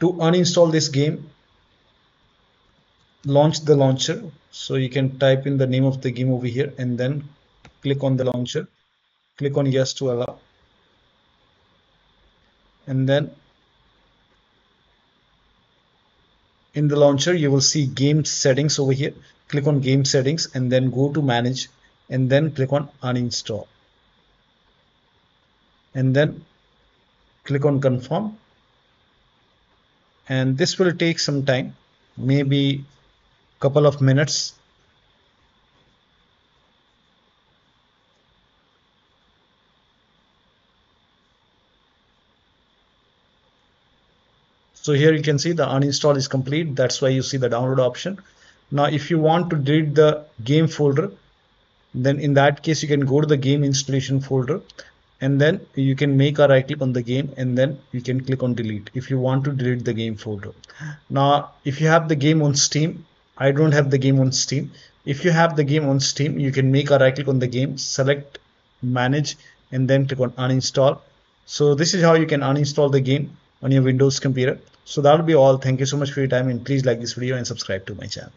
to uninstall this game launch the launcher. So you can type in the name of the game over here and then click on the launcher. Click on yes to allow. And then in the launcher you will see game settings over here. Click on game settings and then go to manage and then click on uninstall. And then click on confirm and this will take some time maybe a couple of minutes. So here you can see the uninstall is complete. That's why you see the download option. Now if you want to delete the game folder then in that case you can go to the game installation folder and then you can make a right click on the game and then you can click on delete if you want to delete the game folder now if you have the game on steam I don't have the game on Steam. If you have the game on Steam, you can make a right click on the game, select manage, and then click on uninstall. So this is how you can uninstall the game on your Windows computer. So that'll be all. Thank you so much for your time and please like this video and subscribe to my channel.